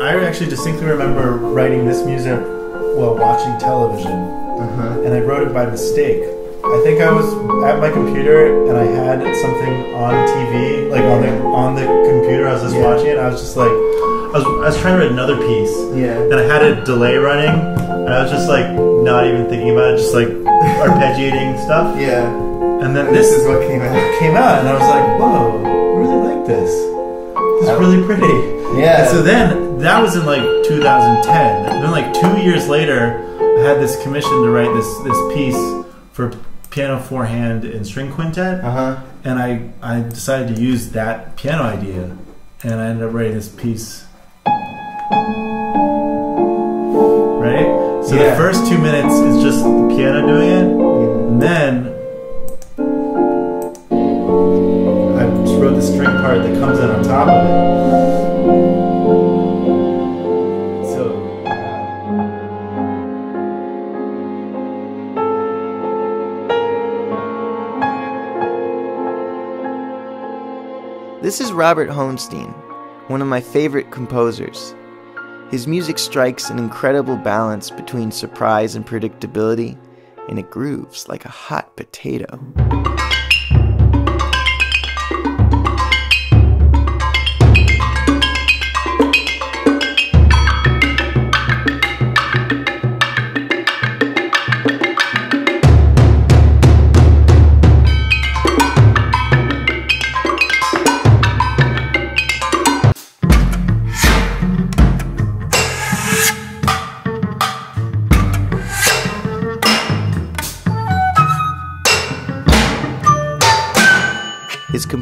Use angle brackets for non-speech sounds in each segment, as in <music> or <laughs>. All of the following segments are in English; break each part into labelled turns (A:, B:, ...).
A: I actually distinctly remember writing this music while watching television,
B: Uh-huh.
A: and I wrote it by mistake. I think I was at my computer and I had something on TV, like on the on the computer. I was just
B: Yeah.
A: watching it. I was just like, I was, I was trying to write another piece,
B: Yeah.
A: and I had a delay running. And I was just like not even thinking about it, just like <laughs> arpeggiating stuff.
B: Yeah.
A: And then
B: This
A: this
B: is what came out.
A: came out, and I was like, whoa, I really like this. This is really pretty.
B: Yeah.
A: And so then that was in like 2010. And then like two years later, I had this commission to write this this piece for piano four hand and string quintet,
B: Uh huh.
A: and I I decided to use that piano idea, and I ended up writing this piece. Right. So
B: Yeah.
A: the first two minutes is just the piano doing it, and then I just wrote the string part that comes in on top of it.
B: This is Robert Honstein, one of my favorite composers. His music strikes an incredible balance between surprise and predictability, and it grooves like a hot potato.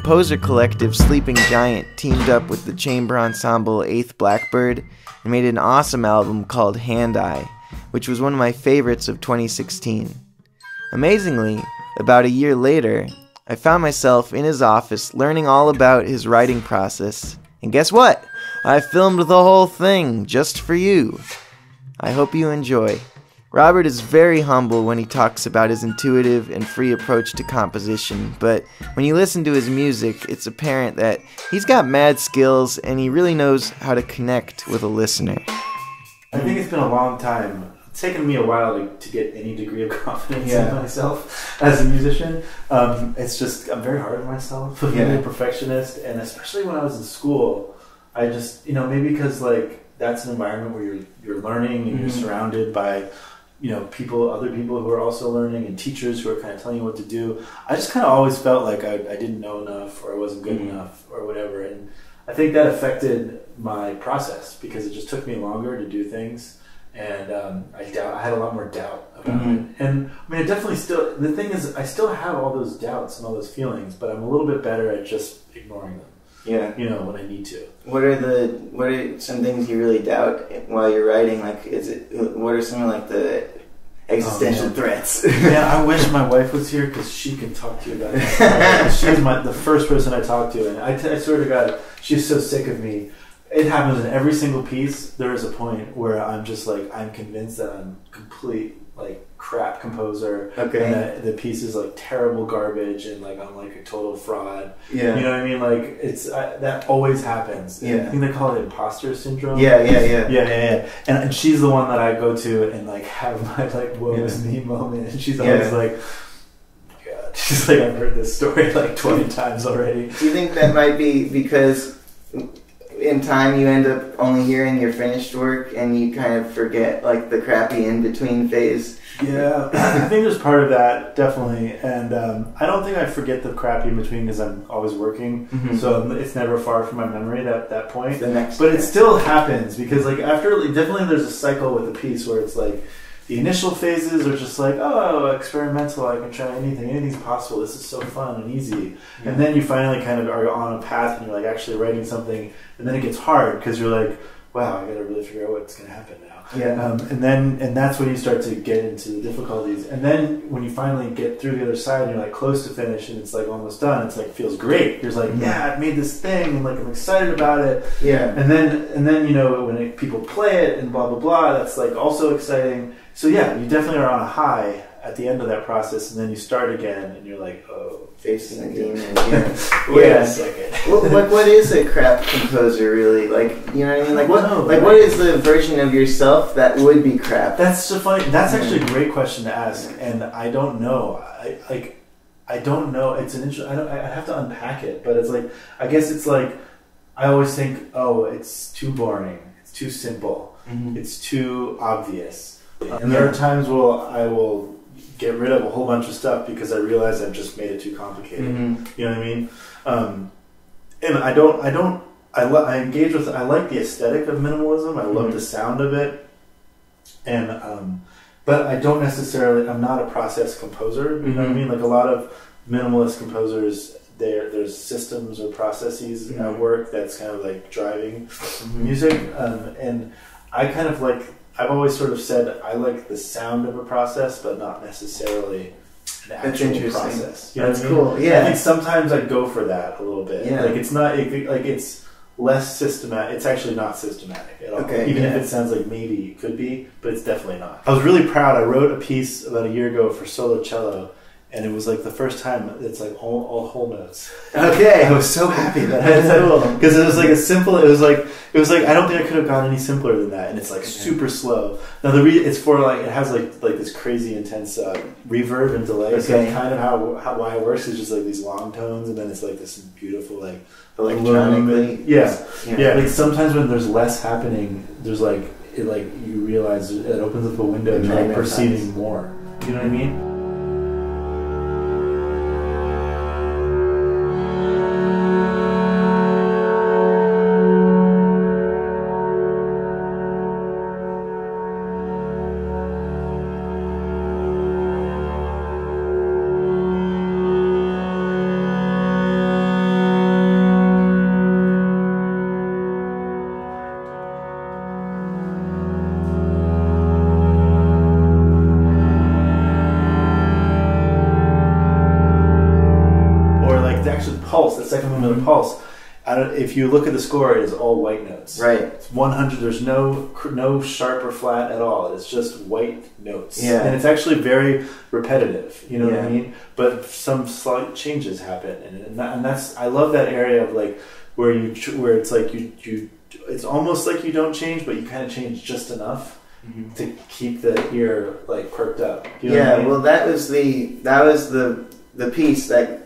B: Composer collective Sleeping Giant teamed up with the chamber ensemble Eighth Blackbird and made an awesome album called Hand Eye, which was one of my favorites of 2016. Amazingly, about a year later, I found myself in his office learning all about his writing process, and guess what? I filmed the whole thing just for you. I hope you enjoy. Robert is very humble when he talks about his intuitive and free approach to composition, but when you listen to his music, it's apparent that he's got mad skills and he really knows how to connect with a listener.
A: I think it's been a long time. It's taken me a while to, to get any degree of <laughs> confidence
B: Yeah.
A: in myself as a musician. Um, it's just I'm very hard on myself. <laughs> I'm
B: Yeah.
A: a perfectionist, and especially when I was in school, I just you know maybe because like that's an environment where you're you're learning and
B: Mhm.
A: you're surrounded by you know people other people who are also learning and teachers who are kind of telling you what to do i just kind of always felt like i, I didn't know enough or i wasn't good
B: Mhm.
A: enough or whatever and i think that affected my process because it just took me longer to do things and um, I doubt I had a lot more doubt about
B: Mhm.
A: it. And I mean, I definitely still. The thing is, I still have all those doubts and all those feelings, but I'm a little bit better at just ignoring them.
B: Yeah.
A: You know, when I need to.
B: What are the what are some things you really doubt while you're writing? Like, is it what are some of like the existential um,
A: man.
B: threats? <laughs>
A: yeah, I wish my wife was here because she can talk to you about it. <laughs> She's my the first person I talk to, and I, t- I swear to God, she's so sick of me. It happens in every single piece. There is a point where I'm just like I'm convinced that I'm complete like crap composer,
B: Okay.
A: and that the piece is like terrible garbage, and like I'm like a total fraud.
B: yeah.
A: You know what I mean? Like it's I, that always happens.
B: Yeah.
A: I think they call it imposter syndrome.
B: yeah. Yeah. Yeah.
A: Yeah, yeah, yeah. And, and she's the one that I go to and like have my like woe is me moment. And she's always
B: Yeah.
A: like, God. <laughs> She's like, I've heard this story like 20 times already.
B: Do you think that might be because in time you end up only hearing your finished work and you kind of forget like the crappy in between phase?
A: Yeah, I think there's part of that, definitely. And um, I don't think I forget the crappy in between because I'm always working.
B: Mhm.
A: So it's never far from my memory, that, that point.
B: The next,
A: But it still happens because, like, after like, definitely there's a cycle with a piece where it's like the initial phases are just like, oh, experimental. I can try anything. Anything's possible. This is so fun and easy. And then you finally kind of are on a path and you're like actually writing something, and then it gets hard because you're like, wow, I got to really figure out what's going to happen now.
B: yeah,
A: Um, and then and that's when you start to get into the difficulties. And then when you finally get through the other side and you're like close to finish and it's like almost done, it's like feels great. You're like,
B: Mhm.
A: yeah, I've made this thing and like I'm excited about it.
B: yeah,
A: And then and then you know when it, people play it and blah blah blah, that's like also exciting. So yeah, you definitely are on a high at the end of that process, and then you start again, and you're like, oh,
B: Facing
A: Second.
B: demon. Yeah. <laughs>
A: wait
B: Yeah.
A: a second.
B: what, <laughs> like what is a crap composer really? Like you know what I mean? Like what
A: No,
B: like
A: right.
B: what is the version of yourself that would be crap?
A: That's so funny. That's actually a great question to ask, and I don't know. I like, I don't know. It's an interesting. I don't. I have to unpack it, but it's like I guess it's like I always think, oh, it's too boring. It's too simple.
B: Mhm.
A: It's too obvious. And there are times where I will get rid of a whole bunch of stuff because I realize I've just made it too complicated.
B: Mhm.
A: You know what I mean? Um, and I don't, I don't, I, li- I engage with, I like the aesthetic of minimalism. I love
B: Mhm.
A: the sound of it. And, um, but I don't necessarily, I'm not a process composer. You know what I
B: Mhm.
A: mean? Like a lot of minimalist composers, there, there's systems or processes at
B: Mhm.
A: work that's kind of like driving
B: Mhm.
A: music. Um, and I kind of like, I've always sort of said I like the sound of a process, but not necessarily an actual process. You know
B: That's
A: I mean?
B: cool.
A: I
B: Yeah.
A: think sometimes I go for that a little bit.
B: Yeah.
A: Like it's not it, like it's less systematic. It's actually not systematic at all.
B: Okay,
A: Even
B: yeah.
A: if it sounds like maybe it could be, but it's definitely not. I was really proud. I wrote a piece about a year ago for solo cello, and it was like the first time it's like all, all whole notes.
B: Okay.
A: I was so happy that I
B: That's
A: had
B: cool.
A: because it was like a simple. It was like it was like I don't think I could have gone any simpler than that, and it's like
B: Okay.
A: super slow. Now the re- it's for like it has like like this crazy intense uh, reverb and delay. So
B: Okay.
A: it's kind of how how why it works is just like these long tones, and then it's like this beautiful like
B: Electronically.
A: Yeah,
B: Yeah.
A: yeah. Like sometimes when there's less happening, there's like it like you realize it opens up a window
B: It
A: to like perceiving more. You know what I mean? If you look at the score, it is all white notes.
B: Right.
A: It's 100. There's no no sharp or flat at all. It's just white notes.
B: Yeah.
A: And it's actually very repetitive. You know what I mean? But some slight changes happen, and and, that, and that's I love that area of like where you where it's like you you it's almost like you don't change, but you kind of change just enough
B: Mhm.
A: to keep the ear like perked up. You know
B: yeah,
A: I mean?
B: well, that was the that was the the piece that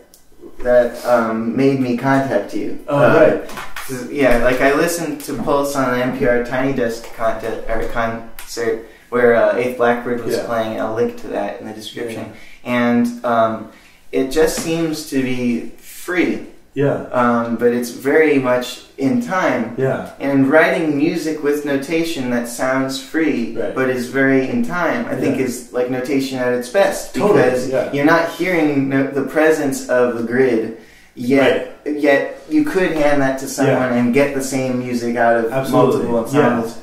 B: that um, made me contact you.
A: Oh,
B: Uh,
A: right.
B: Yeah, like I listened to Pulse on an NPR Tiny Desk concert, or concert where uh, Eighth Blackbird was
A: Yeah.
B: playing. I'll link to that in the description. And um, it just seems to be free,
A: Yeah.
B: um, but it's very much in time.
A: Yeah.
B: And writing music with notation that sounds free,
A: Right.
B: but is very in time, I think is like notation at its best
A: Totally,
B: because
A: yeah.
B: you're not hearing no, the presence of the grid. Yet, yet you could hand that to someone
A: Yeah.
B: and get the same music out of
A: Absolutely.
B: multiple ensembles.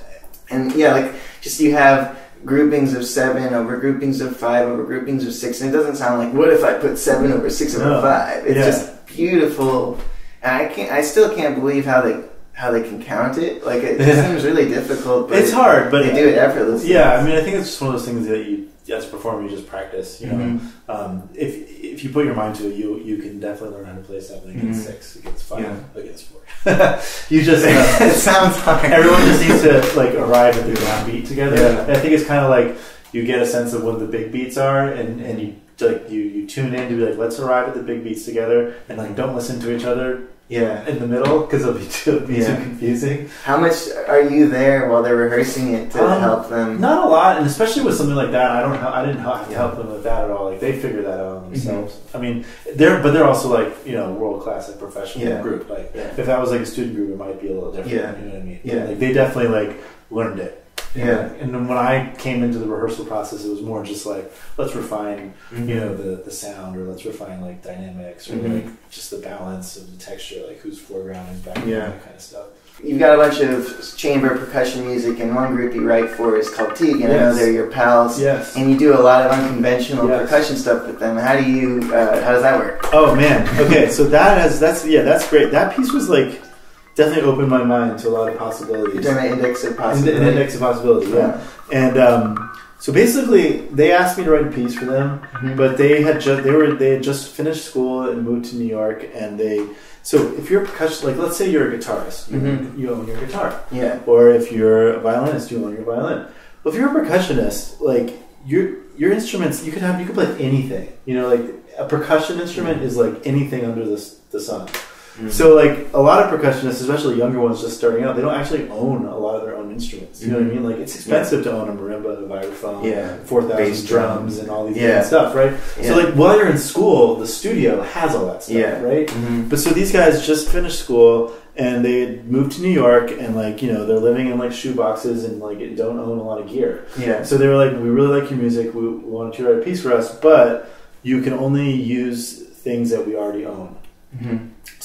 B: And yeah, like just you have groupings of seven over groupings of five over groupings of six, and it doesn't sound like what if I put seven over six over
A: No.
B: five? It's
A: Yeah.
B: just beautiful, and I can't. I still can't believe how they how they can count it. Like it
A: Yeah.
B: seems really difficult, but
A: It's hard, but
B: they do it effortlessly.
A: Yeah, I mean, I think it's just one of those things that you, as a performer, you just practice. You know,
B: Mhm.
A: um, if if you put your mind to it, you you can definitely learn how to play seven against
B: Mhm.
A: six, against five,
B: Yeah.
A: against four. <laughs> you just uh, <laughs>
B: it sounds
A: everyone just needs to like arrive at the ground beat together.
B: Yeah.
A: I think it's kind of like you get a sense of what the big beats are, and and you like you you tune in to be like, let's arrive at the big beats together, and like don't listen to each other
B: Yeah.
A: in the middle because <laughs> it'll be too, it'll be
B: Yeah.
A: too confusing.
B: How much are you there while they're rehearsing it to
A: Um,
B: help them?
A: Not a lot, and especially with something like that, I don't. I didn't have to help them with that at all. Like they figure that out on themselves. I mean, they're but they're also like you know world class like professional
B: Yeah.
A: group. Like if that was like a student group, it might be a little different.
B: Yeah.
A: You know what I mean?
B: Yeah.
A: Like they definitely like learned it.
B: Yeah.
A: And then when I came into the rehearsal process, it was more just like let's refine
B: Mhm.
A: you know the the sound or let's refine like dynamics or
B: Mhm.
A: like just the balance of the texture, like who's foreground and background,
B: Yeah.
A: that kind of stuff.
B: You've got a bunch of chamber percussion music, and one group you write for is called Tigue, and I know they're your pals.
A: Yes.
B: And you do a lot of unconventional
A: Yes.
B: percussion stuff with them. How do you? Uh, how does that work?
A: Oh man. Okay, so that has that's yeah, that's great. That piece was like definitely opened my mind to a lot of possibilities.
B: doing an index of
A: an index of yeah. And um, So basically, they asked me to write a piece for them,
B: Mhm.
A: but they had just they were they had just finished school and moved to New York, and they. So if you're a percussion, like let's say you're a guitarist, you,
B: Mhm.
A: you own your guitar,
B: Yeah.
A: or if you're a violinist, you own your violin. Well, if you're a percussionist, like your your instruments, you could have you could play anything. You know, like a percussion instrument is like anything under the the sun.
B: Mm.
A: So like a lot of percussionists, especially younger ones just starting out, they don't actually own a lot of their own instruments. You know what I mean? Like it's expensive to own a marimba, a vibraphone,
B: Yeah.
A: four
B: Bass
A: drums, and all these
B: Yeah.
A: different stuff, right?
B: Yeah.
A: So like while you're in school, the studio has all that stuff,
B: Yeah.
A: right?
B: Mhm.
A: But so these guys just finished school and they had moved to New York and like you know they're living in like shoe boxes and like don't own a lot of gear.
B: Yeah.
A: So they were like, we really like your music. We wanted you to write a piece for us, but you can only use things that we already own.
B: Mhm.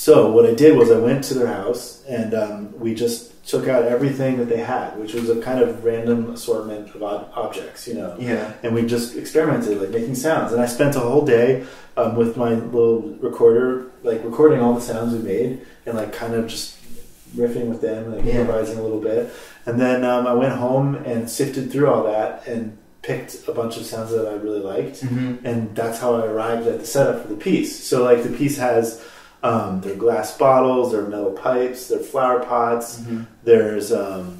A: So what I did was I went to their house and um, we just took out everything that they had, which was a kind of random assortment of ob- objects, you know.
B: Yeah.
A: And we just experimented, like making sounds. And I spent a whole day um, with my little recorder, like recording all the sounds we made and like kind of just riffing with them, like
B: Yeah.
A: improvising a little bit. And then um, I went home and sifted through all that and picked a bunch of sounds that I really liked
B: Mhm.
A: and that's how I arrived at the setup for the piece. So like the piece has um, their glass bottles, their metal pipes, their flower pots.
B: Mhm.
A: There's um,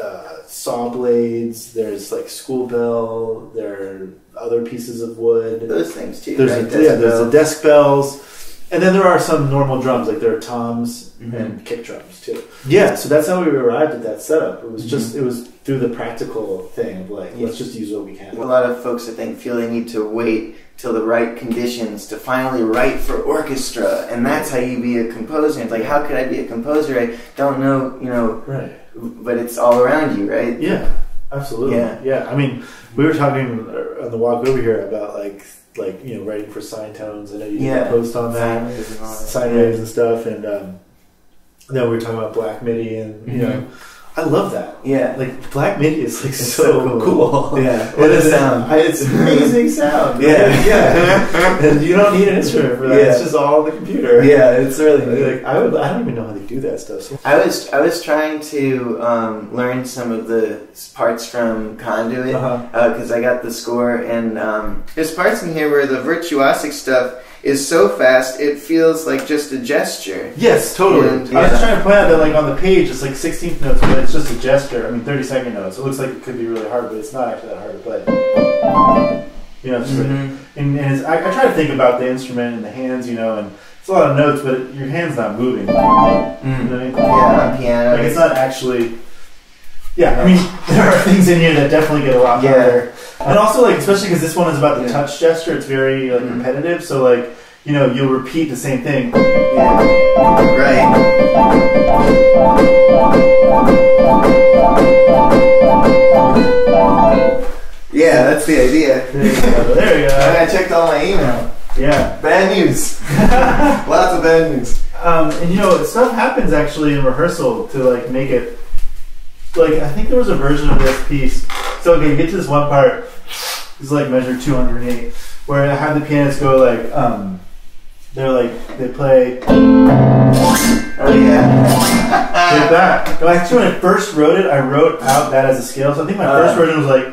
A: uh, saw blades. There's like school bell. There are other pieces of wood.
B: Those things too.
A: There's
B: right?
A: a,
B: That's
A: yeah, there's
B: the-
A: the desk bells. And then there are some normal drums, like there are toms
B: Mhm.
A: and kick drums too. Yeah, so that's how we arrived at that setup. It was just it was through the practical thing of like
B: Yeah.
A: let's just use what we can.
B: A lot of folks, I think, feel they need to wait till the right conditions to finally write for orchestra, and that's how you be a composer. It's like, how could I be a composer? I don't know, you know,
A: Right.
B: but it's all around you, right?
A: Yeah, absolutely.
B: Yeah.
A: Yeah. I mean, we were talking on the walk over here about like like you know writing for sine tones. I know you
B: Yeah.
A: post on that,
B: Sine waves and
A: sine waves and stuff, and um, then we were talking about black MIDI, and you know,
B: Mhm.
A: I love that.
B: Yeah.
A: Like black MIDI is like so,
B: so
A: cool.
B: cool. <laughs>
A: Yeah,
B: What a sound.
A: I- It's <laughs> amazing sound.
B: Yeah.
A: right? yeah. <laughs> and you don't need an instrument for that.
B: Yeah.
A: It's just all the computer.
B: Yeah, it's really
A: Like, I would. I don't even know how they do that stuff. So,
B: I was I was trying to um, learn some of the parts from Conduit
A: uh-huh.
B: because I got the score and um, there's parts in here where the virtuosic stuff is so fast it feels like just a gesture.
A: Yes, totally.
B: And-
A: I was
B: yeah.
A: trying to point out that like on the page it's like 16th notes, but it's just a gesture. I mean, 30 second notes. It looks like it could be really hard, but it's not actually that hard to play. You know, just like-
B: Mhm.
A: and, and it's, I, I try to think about the instrument and the hands, you know, and it's a lot of notes, but your hand's not moving. You know what I mean?
B: Yeah, on piano.
A: Like it's not actually. Yeah, I mean, <laughs> there are things in here that definitely get a lot
B: Yeah.
A: harder. And also, like, especially because this one is about the
B: Yeah.
A: touch gesture, it's very like
B: Mhm.
A: repetitive. So, like, you know, you'll repeat the same thing.
B: Yeah. Right. Yeah, that's the idea.
A: There you go. There you go.
B: I checked all my email.
A: Yeah.
B: Bad news. <laughs> Lots of bad news.
A: Um, and you know, stuff happens actually in rehearsal to like make it. Like I think there was a version of this piece. So okay, you get to this one part. It's like measure two hundred and eight, where I have the pianists go like, um, they're like they play
B: Oh yeah.
A: like that. No, actually, when I first wrote it, I wrote out that as a scale. So I think my
B: Uh.
A: first version was like,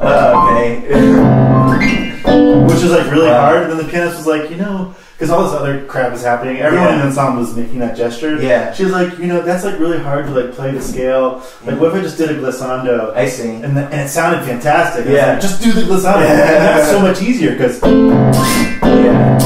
B: Uh, okay. <laughs>
A: which was like really
B: Wow.
A: hard. And then the pianist was like, you know, because all this other crap is happening. Everyone
B: Yeah.
A: in the ensemble is making that gesture.
B: Yeah.
A: She was like, you know, that's like really hard to like play the scale. Like, what if I just did a glissando?
B: I see.
A: And, the, and it sounded fantastic. And I was
B: Yeah.
A: like, just do the glissando.
B: Yeah. <laughs>
A: And that's so much easier because,
B: Yeah.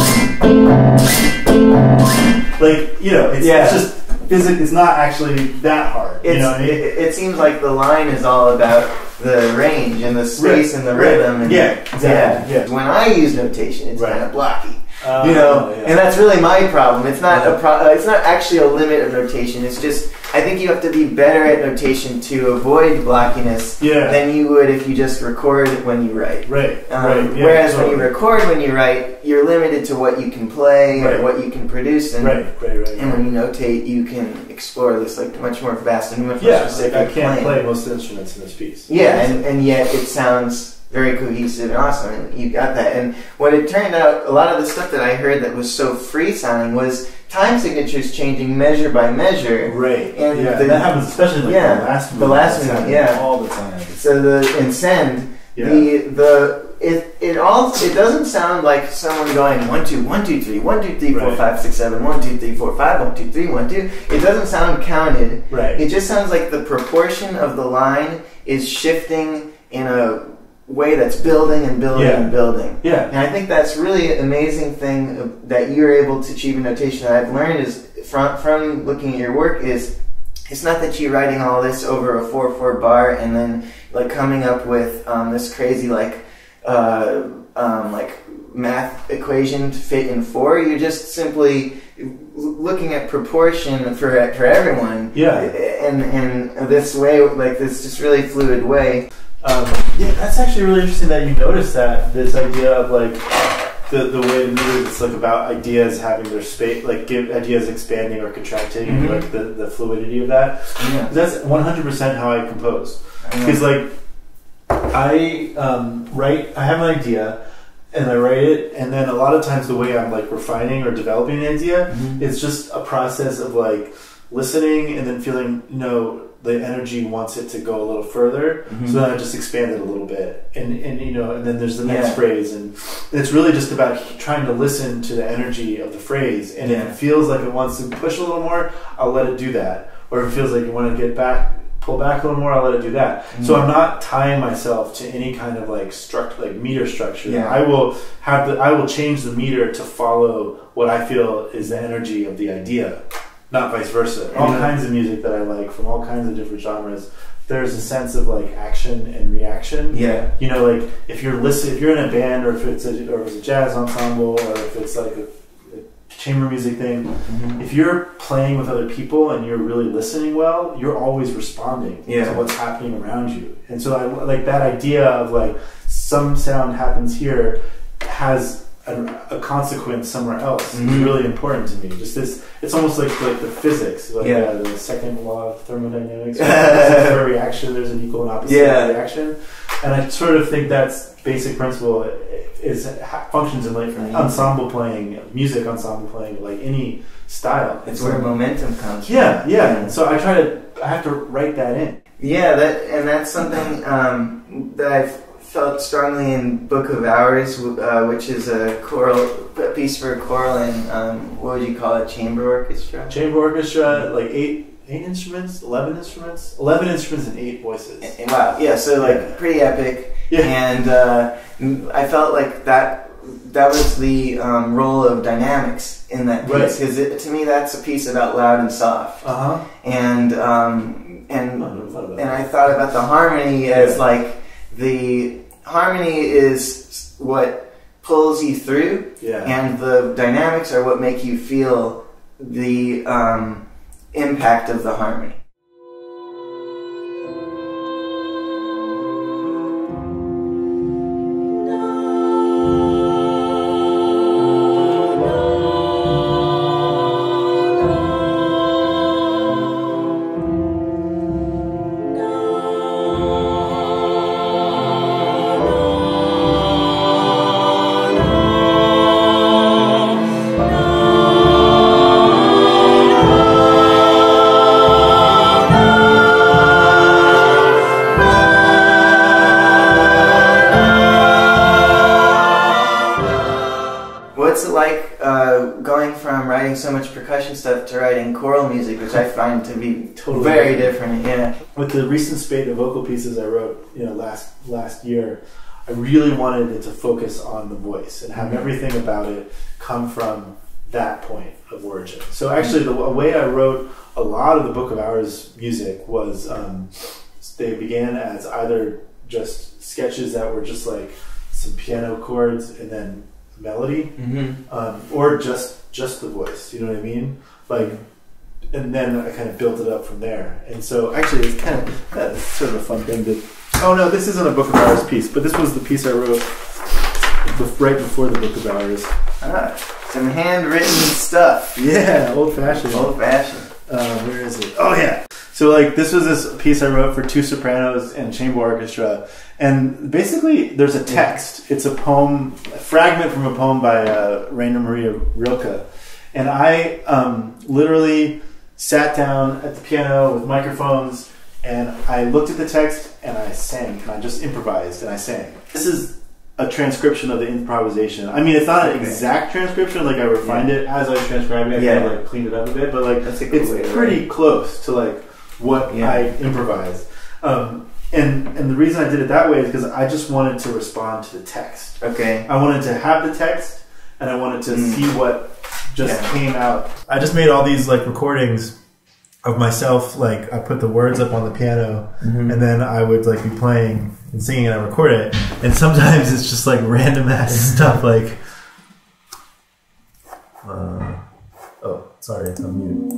A: like, you know, it's,
B: Yeah.
A: it's just physics. It's not actually that hard.
B: It's,
A: you know I mean?
B: it, it seems like the line is all about the range and the space
A: Right,
B: and the rhythm. And
A: Yeah, exactly, yeah.
B: When I use notation, it's
A: Right.
B: kind of blocky.
A: Uh,
B: you know,
A: yeah.
B: and that's really my problem. It's not
A: Yeah.
B: a pro- it's not actually a limit of notation. It's just I think you have to be better at notation to avoid blockiness
A: yeah.
B: than you would if you just record when you write.
A: right.
B: Um,
A: right. Yeah,
B: whereas when you record when you write, you're limited to what you can play
A: Right.
B: or what you can produce, and,
A: Right, right, right.
B: and when you notate, you can explore this like much more vast and much more
A: yeah, like. I can't
B: playing.
A: play most instruments in this piece.
B: Yeah, and, and yet it sounds very cohesive and awesome, and you got that. And what it turned out, a lot of the stuff that I heard that was so free sounding was time signatures changing measure by measure.
A: Right.
B: And
A: yeah,
B: the-
A: that happens especially like
B: yeah,
A: the last
B: the last movie, yeah.
A: all the time.
B: So the in send
A: Yeah.
B: the the it it all it doesn't sound like someone going one two one two three one two three four
A: Right.
B: five six seven one two three four five one two three one two. It doesn't sound counted.
A: right.
B: It just sounds like the proportion of the line is shifting in a way that's building and building
A: Yeah.
B: and building.
A: yeah.
B: And I think that's really an amazing thing that you're able to achieve in notation that I've learned is from from looking at your work is it's not that you're writing all this over a four four bar and then like coming up with um, this crazy like uh, um, like math equation to fit in four. You're just simply looking at proportion for for everyone.
A: Yeah.
B: And and this way, like this just really fluid way.
A: Um, yeah, that's actually really interesting that you noticed that this idea of like the the way the movie it's like about ideas having their space, like give ideas expanding or contracting, and
B: Mhm.
A: like the the fluidity of that.
B: Yeah.
A: That's one hundred percent how I compose. Because like I um, write, I have an idea, and I write it, and then a lot of times the way I'm like refining or developing an idea
B: Mhm.
A: it's just a process of like listening and then feeling, you know, the energy wants it to go a little further.
B: Mhm.
A: So then I just expand it a little bit, and and you know, and then there's the next
B: Yeah.
A: phrase, and it's really just about trying to listen to the energy of the phrase. And if it feels like it wants to push a little more, I'll let it do that. Or if it feels like you want to get back, pull back a little more, I'll let it do that. So
B: Mhm.
A: I'm not tying myself to any kind of like struct like meter structure.
B: Yeah.
A: I will have the I will change the meter to follow what I feel is the energy of the idea, not vice versa. All kinds of music that I like from all kinds of different genres. There's a sense of like action and reaction.
B: Yeah.
A: You know, like if you're listen, if you're in a band, or if it's a, or if it's a jazz ensemble, or if it's like a, a chamber music thing,
B: Mhm.
A: if you're playing with other people and you're really listening well, you're always responding
B: Yeah.
A: to what's happening around you. And so I like that idea of like some sound happens here has a, a consequence somewhere else.
B: Mhm.
A: It's really important to me. Just this, it's almost like like the physics, like
B: Yeah.
A: uh, the second law of thermodynamics. <laughs> for a reaction, there's an equal and opposite
B: Yeah.
A: reaction. And I sort of think that's basic principle is functions in like ensemble playing, music ensemble playing, like any style.
B: It's where momentum comes. from.
A: Yeah, yeah. So I try to, I have to write that in.
B: Yeah, that and that's something um, that I've felt strongly in Book of Hours, uh, which is a choral a piece for a choral and um, what would you call it, chamber orchestra?
A: Chamber orchestra, like eight, eight instruments, eleven instruments, eleven instruments and eight voices.
B: And- wow, yeah, so like pretty epic,
A: Yeah,
B: and uh, I felt like that that was the um, role of dynamics in that piece because to me that's a piece about loud and soft,
A: uh huh.
B: and um, and
A: And
B: and I thought about the harmony as
A: Yeah.
B: like the harmony is what pulls you through,
A: yeah,
B: and the dynamics are what make you feel the um, impact of the harmony. Music, which I find to be
A: Totally
B: very different? Yeah.
A: with the recent spate of vocal pieces I wrote, you know, last last year, I really wanted it to focus on the voice and have
B: Mhm.
A: everything about it come from that point of origin. So actually, the way I wrote a lot of the Book of Hours music was um, they began as either just sketches that were just like some piano chords and then melody,
B: Mm-hmm.
A: um, or just just the voice. You know what I mean? Like, and then I kind of built it up from there. And so actually, it's kind of that's sort of a fun thing to. Oh no, this isn't a Book of Hours piece, but this was the piece I wrote bef- right before the Book of Hours.
B: Ah, some handwritten stuff.
A: Yeah, old fashioned.
B: Old fashioned.
A: Uh, where is it? Oh yeah. So like this was this piece I wrote for two sopranos and chamber orchestra, and basically there's a text. It's a poem, a fragment from a poem by uh, Rainer Maria Rilke, and I um, literally sat down at the piano with microphones, and I looked at the text and I sang, and I just improvised and I sang. This is a transcription of the improvisation. I mean, it's not an exact transcription. Like I refined it as I was transcribing it.
B: Yeah.
A: and like cleaned it up a bit, but like
B: cool
A: it's
B: way
A: pretty close to like what
B: Yeah.
A: I improvised. Um, and and the reason I did it that way is because I just wanted to respond to the text.
B: Okay.
A: I wanted to have the text, and I wanted to
B: Mm.
A: see what just
B: Yeah.
A: came out. I just made all these like recordings of myself. Like I put the words up on the piano,
B: Mhm.
A: and then I would like be playing and singing, and I record it. And sometimes it's just like random ass stuff, like. Uh, oh, sorry, it's on mute.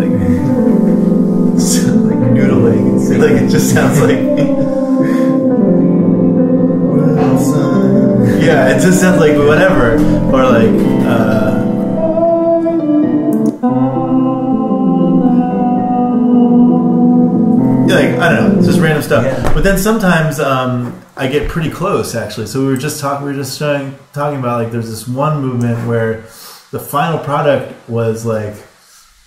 A: Like, <laughs> like noodling. <laughs> Like it just sounds like. Yeah, it just sounds like whatever, or like. Uh, yeah, like I don't know, it's just random stuff.
B: Yeah.
A: But then sometimes um, I get pretty close actually. So we were just talking, we were just showing, talking about like there's this one movement where the final product was like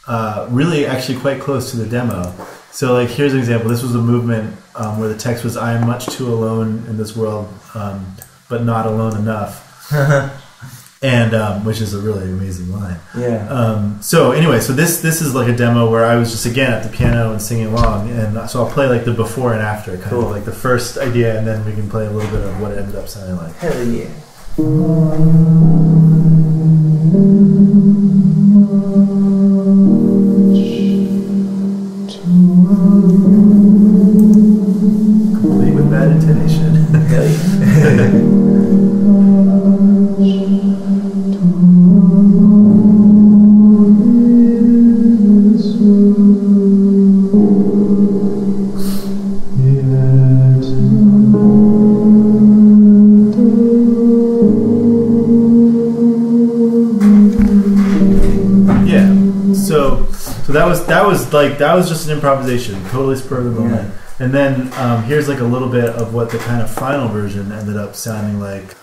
A: uh, really actually quite close to the demo. So like here's an example. This was a movement um, where the text was "I am much too alone in this world, um, but not alone enough," <laughs> and um, which is a really amazing line.
B: yeah.
A: Um, so anyway, so this this is like a demo where I was just again at the piano and singing along, and so I'll play like the before and after, kind
B: Cool.
A: of like the first idea, and then we can play a little bit of what it ended up sounding like.
B: Hell yeah.
A: Was like that was just an improvisation, totally spur of the moment. And then um, here's like a little bit of what the kind of final version ended up sounding like.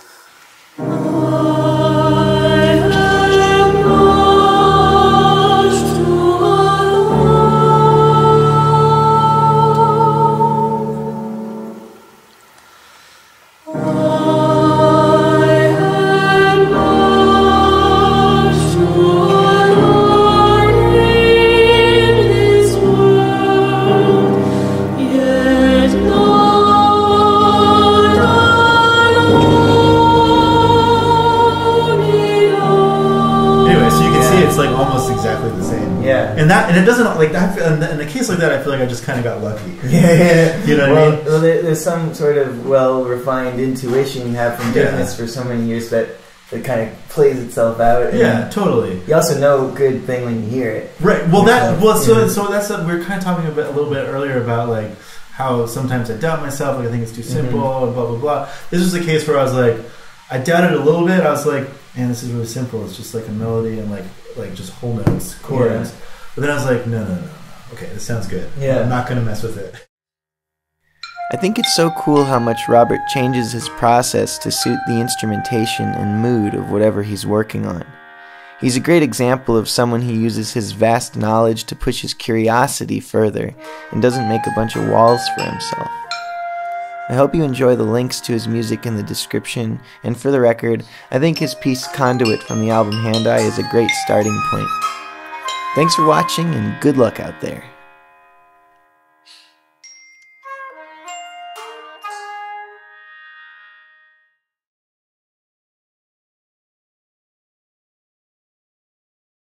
A: And it doesn't like that. In in a case like that, I feel like I just kind of got lucky. <laughs>
B: Yeah, yeah.
A: You know what I
B: well,
A: mean?
B: Well, there's some sort of well refined intuition you have from doing
A: Yeah.
B: this for so many years that that kind of plays itself out.
A: Yeah, totally.
B: You also know a good thing when you hear it.
A: Right. Well, that well, so
B: Yeah.
A: so that's we are kind of talking a bit a little bit earlier about like how sometimes I doubt myself, like I think it's too simple,
B: Mm-hmm.
A: and blah blah blah. This was a case where I was like, I doubted a little bit. I was like, man, this is really simple. It's just like a melody and like like just whole notes, chords. But then I was like, no, no, no, no. Okay, this sounds good.
B: Yeah.
A: I'm not gonna mess with it.
B: I think it's so cool how much Robert changes his process to suit the instrumentation and mood of whatever he's working on. He's a great example of someone who uses his vast knowledge to push his curiosity further and doesn't make a bunch of walls for himself. I hope you enjoy the links to his music in the description, and for the record, I think his piece Conduit from the album Hand Eye is a great starting point. Thanks for watching and good luck out there.